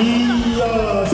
一二